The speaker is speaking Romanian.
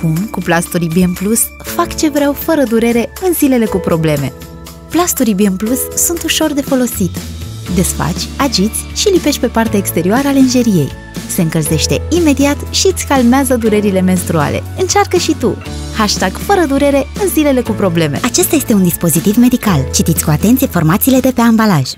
Acum, cu Plastoribien Plus, fac ce vreau fără durere în zilele cu probleme. Plastoribien Plus sunt ușor de folosit. Desfaci, agiți și lipești pe partea exterioară a lenjeriei. Se încălzește imediat și îți calmează durerile menstruale. Încearcă și tu! Hashtag fără durere în zilele cu probleme. Acesta este un dispozitiv medical. Citiți cu atenție informațiile de pe ambalaj.